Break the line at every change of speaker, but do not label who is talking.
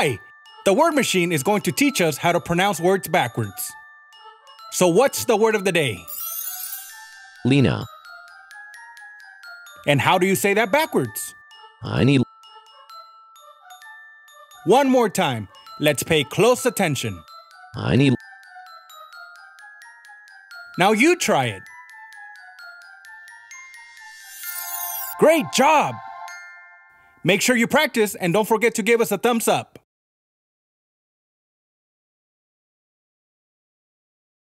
Hi! The word machine is going to teach us how to pronounce words backwards. So, what's the word of the day?
Lina.
And how do you say that backwards?
I need
One more time. Let's pay close attention.
I need
Now you try it. Great job! Make sure you practice and don't forget to give us a thumbs up.